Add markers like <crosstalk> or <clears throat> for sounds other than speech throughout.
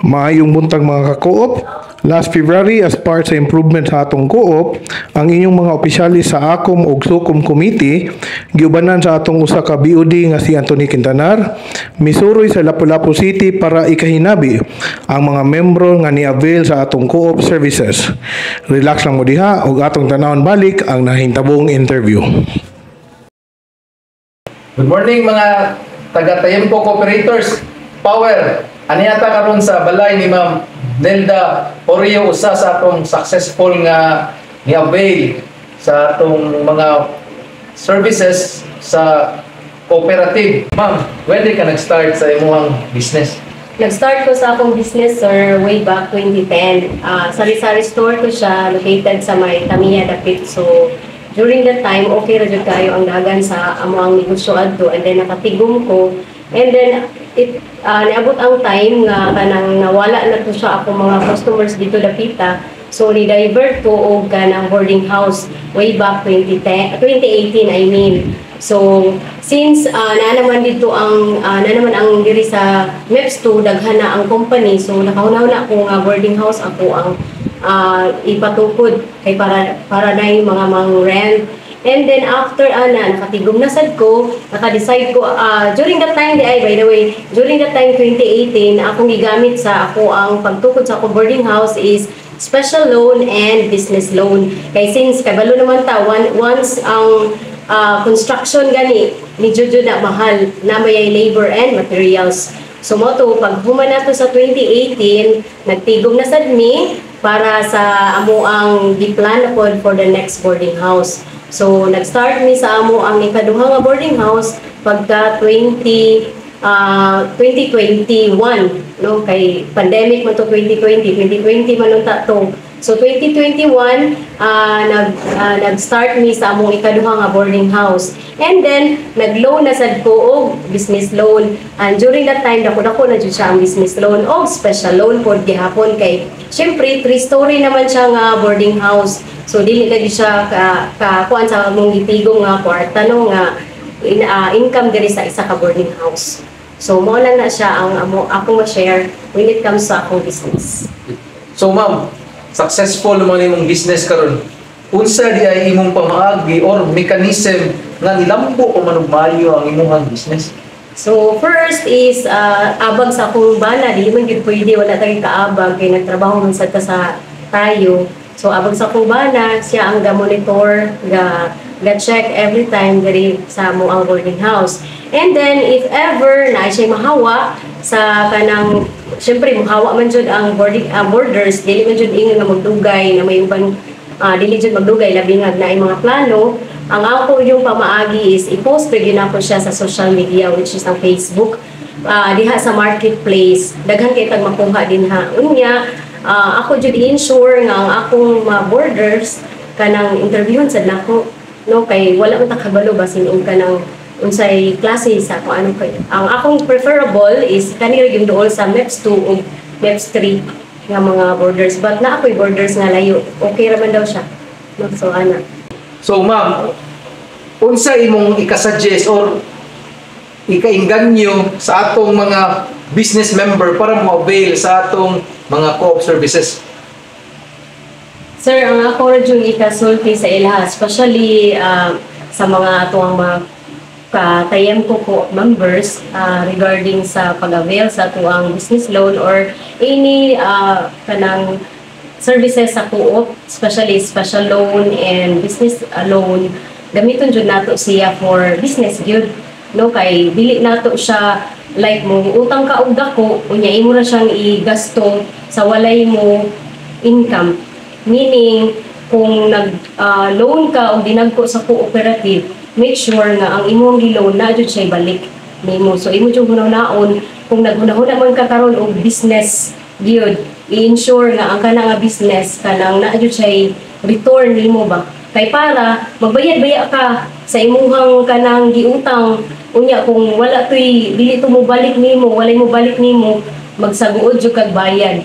Maayong buntag mga ka-co-op. Last February, as part sa improvement sa atong co-op, ang inyong mga opisyalis sa ACOM ug SUCOM Committee, giubanan sa atong usa ka BOD nga si Anthony Quintanar, misuroy sa Lapu-Lapu City para ikahinabi ang mga membro nga ni-avail sa atong co-op services. Relax lang mo diha ug atong tanawon balik ang nahintabong interview. Good morning mga taga-Tayempo Cooperators. Power! Aniyata karon sa balay ni Ma'am Nelda Orio usa sa atong successful nga ni avail sa atong mga services sa cooperative. Ma'am, when ka nag-start sa imong business? Nag-start ko sa akong business, sir, way back 2010. Ah, sari-sari store ko siya, located sa may Tamiya, Dapit. So, during that time, okay ra jud kayo ang dagan sa amo ang negosyo adto and then nakatigom ko. And then, it, ah, niabot ang time nga kanang nawala na to siya ako mga customers dito Dapita. So, ni-divert ko og kanang boarding house way back 2010, 2018, I mean. So, since uh, na naman dito ang uh, na naman ang diri sa MEPS 2 daghan na ang company so nakahunaw na ako nga boarding house ako ang uh, ipatukod kay para para na yung mga mang rent And then after ana nakatigom na sad ko, naka-decide ko uh, during that time di ay by the way, during that time 2018 akong gigamit sa ako ang pagtukod sa ako boarding house is special loan and business loan. Kay since kabalo naman ta one, once ang uh, construction gani ni Jojo na mahal na may labor and materials. So mo to pag human nato sa 2018 nagtigom na sad mi para sa amo ang giplan na pod for the next boarding house. So nag-start mi sa amo ang ikaduha nga boarding house pagka 20 uh, 2021 no? Kay pandemic man to 2020 2020 man unta to So 2021 uh, nag uh, nag-start mi sa among ikaduha nga boarding house. And then nag-loan na sad ko og business loan. And during that time dako dako na jud siya ang business loan og special loan pod gihapon kay syempre three story naman siya nga boarding house. So dili lagi siya ka, ka sa among gitigong nga kwarta no nga in, uh, income diri sa isa ka boarding house. So mo lang na siya ang amo ako ma-share when it comes sa akong business. So ma'am, successful naman imong business karon. Unsa di ay imong pamaagi or mechanism nga nilambo o manugmayo ang imong business? So first is uh, abag sa akong bana, di man gid pwede wala tayong kaabag kay nagtrabaho man sa sa tayo. So abag sa akong bana, siya ang ga-monitor, ga ga-check every time diri sa mo ang boarding house. And then if ever na siya mahawa sa kanang syempre mahawa man jud ang boarding uh, borders dili man jud ingon nga magdugay na may ubang uh, dili jud magdugay labi nga na mga plano. Ang ako yung pamaagi is i-post pa yun ako siya sa social media which is ang Facebook. Uh, diha sa marketplace. Daghan kay tag makuha din ha. Unya uh, ako jud i-ensure nga ang akong mga borders kanang interviewon sad nako no? Kay wala man ta kabalo basin og kanang unsay klase sa kung ano kay ang akong preferable is kanira yung dool sa MEPS 2 ug MEPS 3 nga mga borders. But na ako'y borders nga layo. Okay ra man daw siya. So ana. So ma'am, unsa imong ikasuggest or ikainganyo sa atong mga business member para mo avail sa atong mga co-op services? Sir, ang ako rin yung ikasulti sa ilaha, especially uh, sa mga atong mga katayem ko po members uh, regarding sa pag-avail sa tuang business loan or any uh, kanang services sa co-op, especially special loan and business loan, gamiton jud nato siya for business gyud no kay dili nato siya like mo utang ka og dako unya imo na siyang igasto sa walay mo income. Meaning kung nag uh, loan ka o dinagko sa cooperative make sure nga ang imong giloan na jud siya balik nimo. So imo jud hunaw-naon kung naghunahuna man ka karon og business gyud i-ensure nga ang kana nga business kanang na jud siya return nimo ba? Kay para magbayad-baya ka sa imuhang kanang giutang. Unya kung wala toy dili to mo balik nimo walay mo balik nimo magsaguod jud kag bayad.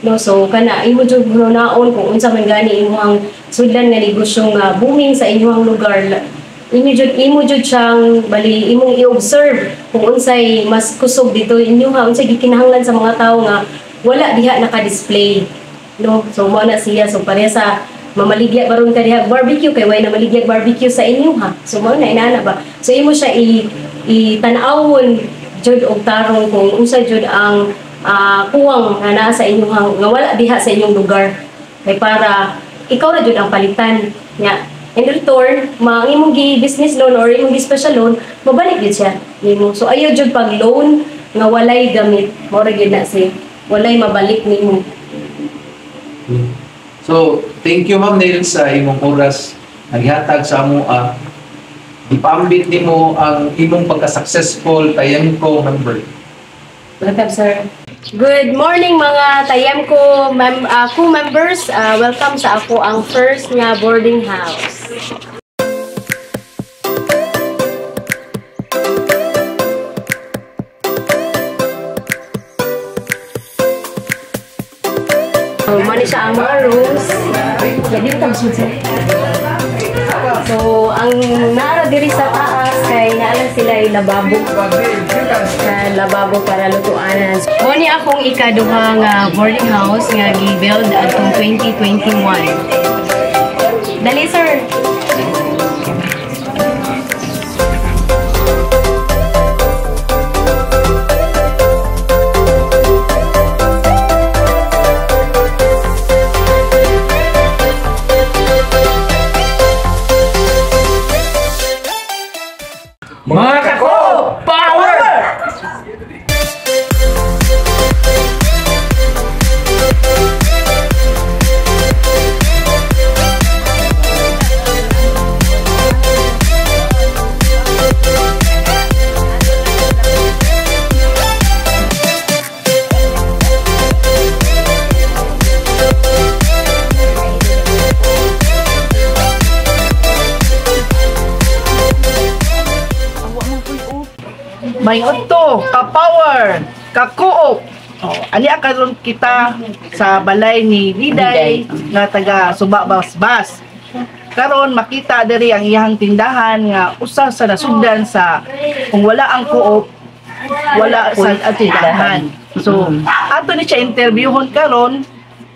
No so kana imo jud naon kung unsa man gani imong sudlan nga negosyo nga booming sa inyong lugar imo jud imo jud siyang bali imong i-observe kung unsay mas kusog dito inyo ha unsay gikinahanglan sa mga tawo nga wala diha naka-display. No? So mo na siya so pareha sa mamaligya baron ka diha barbecue kay way na maligya barbecue sa inyo ha. So mo na inana ba. So imo siya i itanawon jud og tarong kung unsa jud ang ah, kuwang nga naa sa inyo ha, nga wala diha sa inyong lugar. Kay para ikaw na jud ang palitan nya. In return, mga imong gi business loan or imong gi special loan, mabalik jud siya nimo. So ayaw jud pag loan nga walay gamit, mo ra gyud na si walay mabalik nimo. So, thank you Ma'am Neil sa imong oras naghatag sa amo ah ipaambit nimo ang imong pagka-successful Tayemco member. Welcome, sir. Good morning mga Tayemco mem uh, crew members. Ah, welcome sa ako ang first nga boarding house. So, mani siya ang mga rooms. Jadi ito siya. So, ang nara diri sa taas kay naalang sila ay lababo sa lababo para lutuanan. Muni akong ikaduha nga boarding house nga gi-build atong 2021. Dali sir. May utto, ka-power, ka-coop. Oh, ali karon kita sa balay ni Liday nga taga Suba Basbas. Karon makita diri ang iyang tindahan nga usa sa nasugdan sa kung wala ang coop wala sa ang tindahan. So ato ni siya interviewon karon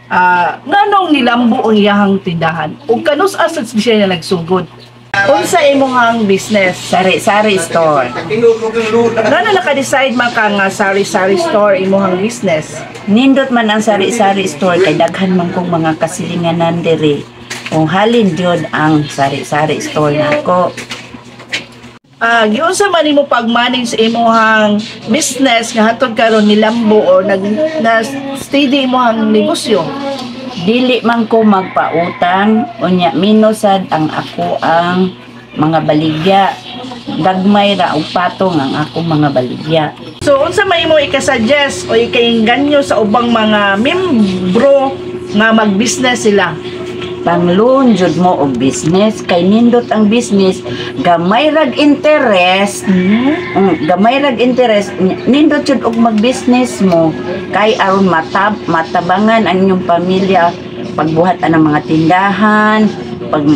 ah nganong nilambo ang iyang tindahan ug kanus asad siya na nagsugod. Unsa imong business? Sari-sari store. Ngano naka-decide man ka nga sari-sari store imong business? Nindot man ang sari-sari store kay daghan man kong mga kasilinganan diri. Kung halin jud ang sari-sari store nako. Ah, uh, sa man imo pag-manage sa imong business nga hatod karon nilambo o nag na steady imong negosyo. Dili man ko magpautang unya minusad ang ako ang mga baligya. Gagmay ra og patong ang ako mga baligya. So unsa may imo ika-suggest o ikainganyo sa ubang mga membro nga mag-business sila? Pangloan jud mo og business. Kay nindot ang business gamay rag interest. Mm, gamay rag interest nindot jud og mag-business mo. Kay aron matab matabangan ang inyong pamilya. Pagbuhat ang mga tindahan pag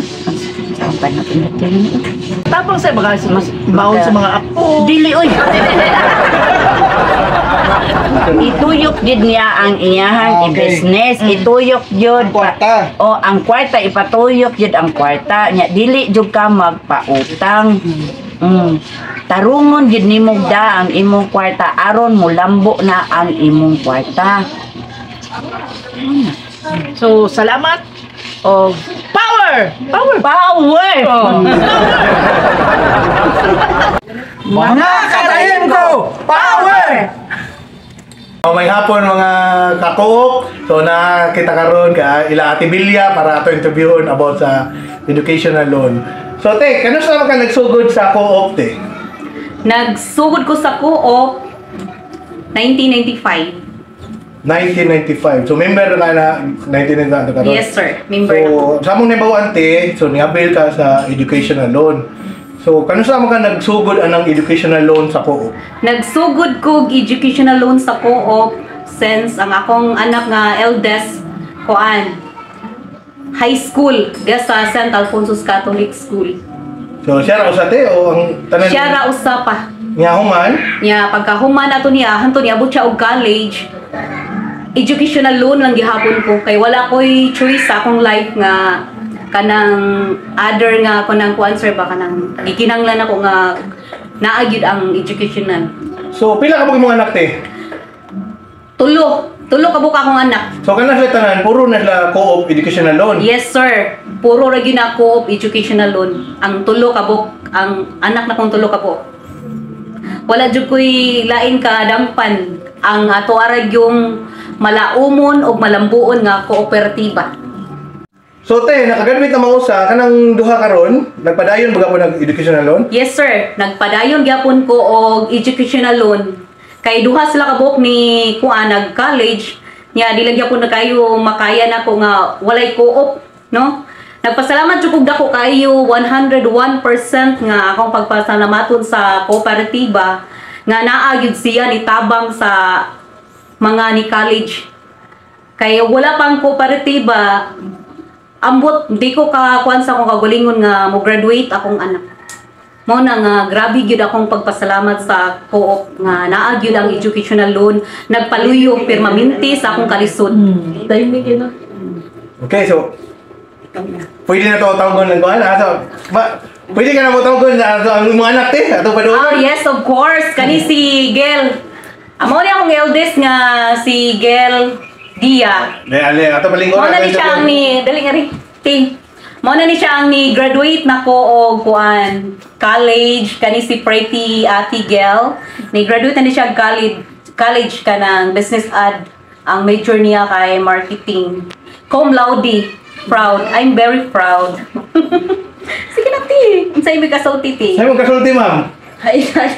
saan pa natin natin Tapos sa mga mas bawon sa mga apo. dili oy <laughs> ituyok jud niya ang iyahang i-business ituyok jud Kwarta. o ang kwarta ipatuyok jud ang kwarta nya dili jud ka magpautang mm. tarungon jud nimo da ang imong kwarta aron mulambo na ang imong kwarta So salamat o power! Power! power Oh. <laughs> Mga katayin ko! Power! Oh, may hapon mga ka-co-op. So na kita karon ka ila Ate Bilya para ato interviewon about sa educational loan. So te, kano sa ka nagsugod sa co-op te? Nagsugod ko sa co-op 1995. 1995. So member ka na 1995 ka. Yes, sir. Member So, na ko. sa mong nabawaan te, so niabil ka sa educational loan. So, kano sa mga nagsugod anang educational loan sa co-op? Nagsugod ko educational loan sa co-op since ang akong anak nga eldest kuan high school diya sa St. Alfonso's Catholic School. So, siya ra sa te o ang tanan Siya ra usa pa. niya human? Nya pagkahuman ato niya hanto niabot siya og college. educational loan lang gihapon ko kay wala ko'y choice sa akong life nga kanang other nga kanang kuan sir ba kanang gikinanglan ako nga naagyud ang educational. So, pila ka mo mga anak te? tulo. Tulo ka buka akong anak. So, kana sila tanan, puro na sila co-op educational loan. yes sir. Puro ra gyud ako educational loan. Ang tulo ka buk ang anak na kong tulo ka po. Wala jud ko'y lain ka dampan. Ang ato arag yung malaumon o malambuon nga kooperatiba So, te, nakagamit na mga usa, kanang duha karon, nagpadayon baga po nag-educational loan? Yes sir, nagpadayon gyapon ko og educational loan. Kay duha sila kabuk ni kuan nag college nya dili gyapon na kayo makaya na ko nga walay co-op, no? Nagpasalamat jud kog dako kayo 101% nga akong pagpasalamaton sa kooperatiba nga naa gyud siya ni tabang sa mga ni college. Kay wala pang kooperatiba ambot di ko ka kuan sa akong kagalingon nga mo graduate akong anak. Mo na nga grabe gyud akong pagpasalamat sa co-op nga naa gyud ang educational loan nagpaluyo permanente sa akong kalisod. Gina. Okay, so, pwede na to tawagon ng kuhan, ha? So, ma, pwede ka na mo tawagon na ang mga anak, te, ato pa doon. Oh yes, of course. Kani si Gel. Amo ni akong eldest nga si Gel Dia. May ali, ato pa lingkod. Mo na ni siya ang ni dali nga rin. Ti. Mo na ni siya ang ni graduate na ko og kuan college kani si Pretty Ate Gel. Ni graduate na ni siya college college kanang business ad ang major niya kay marketing. Cum laude. Proud. I'm very proud. <laughs> Sige na, ti. Ang sa'yo may kasulti, ti. Sa'yo mong kasulti, ma'am. Ayan.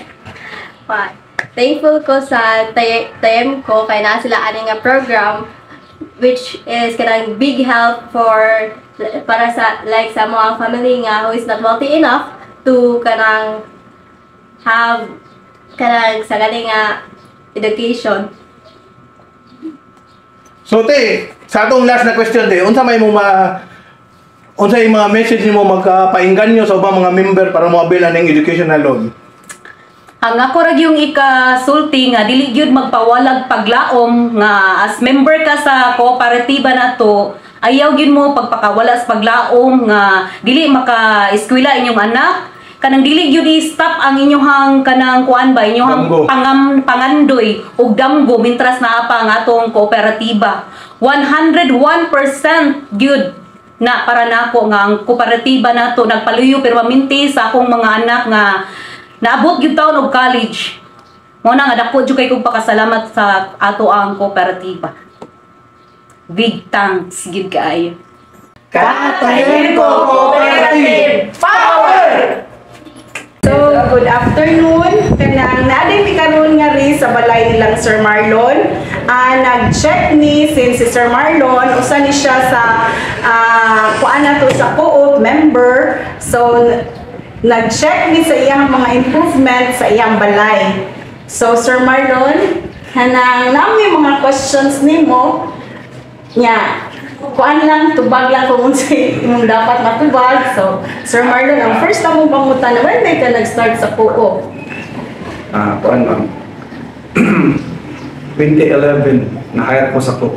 Pa. Thankful ko sa time ko kay na sila ani nga program which is kanang big help for para sa like sa mga family nga who is not wealthy enough to kanang have kanang sa galing nga education. So, te, sa atong last na question, te, unsa may mo ma... Unsa yung mga message mo magkapainggan nyo sa ubang mga member para mo abilan ng educational loan? Ang ako ra yung ikasulti nga dili gyud magpawalag paglaom nga as member ka sa kooperatiba na to ayaw gyud mo pagpakawala sa paglaom nga dili maka-eskwela inyong anak kanang dili gyud i-stop ang inyong kanang kuan ba inyong Damgo. pangam pangandoy ug damgo mintras naa pa ang atong kooperatiba 101% gyud na para nako nga ang kooperatiba nato nagpaluyo permanente sa akong mga anak nga naabot gyud taon og college mo na nga dako jud kay kog pakasalamat sa ato ang kooperatiba big thanks gid kaayo Katayin ko Cooperative Power! So, good afternoon. Kanang naaday mi karon nga ri sa balay nilang Sir Marlon. Ah, nag-check ni since si Sir Marlon usa ni siya sa ah kuan na to sa co-op member. So, nag-check ni sa iyang mga improvement sa iyang balay. So, Sir Marlon, kanang nami mga questions nimo nya kuan lang tubag lang kung unsay imong dapat matubag so Sir Marlon ang first na mong pangutan when day ka nag-start sa PUO Ah, kuan ma'am. <clears throat> 2011 na-hire ko sa ko.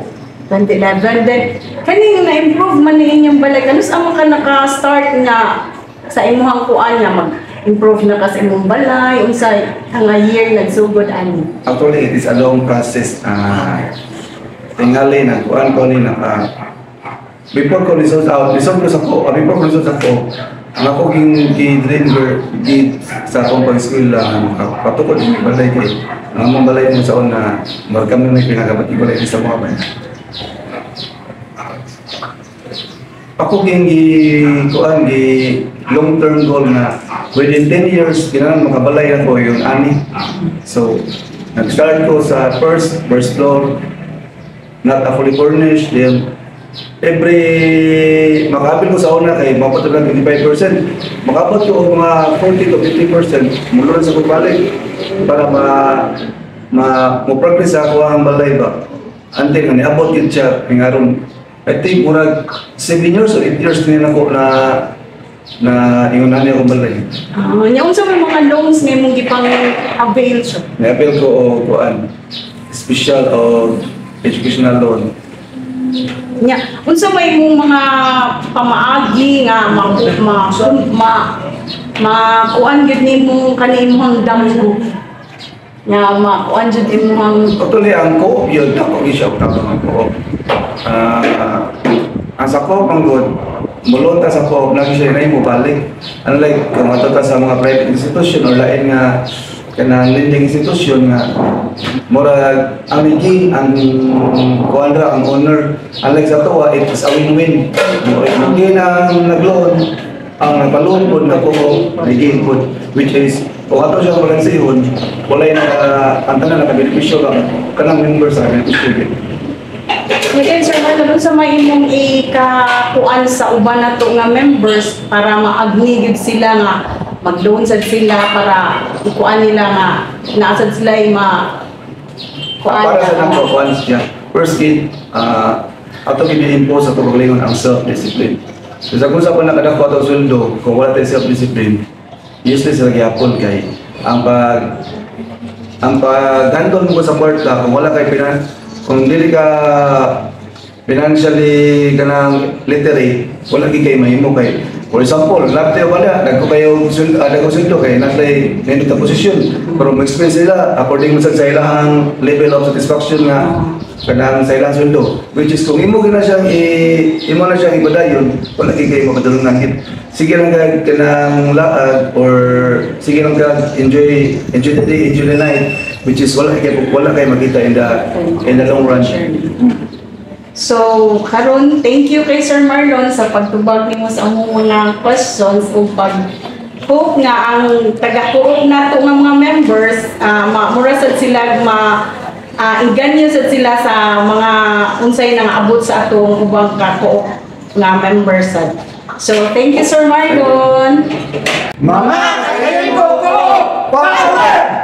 2011 then kani na improve man ni inyong balay kanus amo ka naka-start nga sa imong kuan nga mag improve na ka sa imong balay unsa ang year nagsugod ani Actually, it is a long process. Ah, tingali na kuan ko ni naka before ko lisod out, lisod ko sa ko, ah, before ko lisod sa ko, ang ako ging gi-driver gi sa akong lang patukod ni balay kay ang among balay mo sa una marka mi may pinagabat balay sa mga bay. Ako ging gi kuan gi long term goal na within 10 years kailangan makabalay ako yung ani. So nag-start ko sa first first floor not a fully furnished then every makapil ko sa una kay mapatod lang 25%. Makapot ko mga 40 to 50% mula sa pagbalik para ma ma mo progress ako ang balay ba. Until nga niabot yun siya pingaron. I think murag 7 years or 8 years din ako na na ingunan niya akong balay. ah nya unsa may mga loans nga imong gipang avail siya Niapil ko o kuan special o educational loan. Nya, unsa may mong mga pamaagi nga ma ma ma, ma kuan gid nimo kani imong damgo. Nga ma kuan jud imong Actually, ang co-op yun, ako gisya ko ang co-op. Ah, ang sa co-op ang good, mulon ta sa co-op, lagi siya na mo balik. Unlike, kung ato ta sa mga private institution or lain nga kanang lending institution nga mura ang naging ang kuandra ang owner. Unlike sa to it is a win-win. Mo naging ang nag-loan ang nagpa-loan po na ko naging po which is kung ato siya balansihon wala na ang tanan nakabenepisyo ka kanang member sa benepisyo Ngayon, sir, ano sa may imong ikakuan sa uban nato nga members para maagnigid sila nga mag-loan sad sila para ikuan nila nga naasad sila yung ma kuan para sa nang kuan siya first kid uh, ato gini-impose sa paglingon ang self-discipline. So sa kung sa pa nakadako ato sweldo kung wala tayo self-discipline useless sa gyapon kay ang pag ang paghandle mo sa kwarta kung wala kay finan kung dili ka financially kanang literate wala gid kay mahimo kay for example lahat tayo bala nagko kayo sul ada ko suldo kay natay nindot ta posisyon. Pero mo expense nila according sa sa ilang level of satisfaction nga kanang sa ilang suldo which is kung imo gina siyang i imo na siyang ibadayon wala kay makadulungan hit. Sige lang ka kanang laag or sige lang ka enjoy enjoy the day enjoy the night which is wala kay wala kay makita in the in the long run. So, karon thank you kay Sir Marlon sa pagtubag nimo sa among mga questions ug pag hope nga ang taga-coop nato nga mga members uh, mura sad sila ma Ah, uh, inganyo sad sila sa mga unsay nang abot sa atong ubang kako nga member. So, thank you Sir Marlon. Mama, kayo ko ko. Power!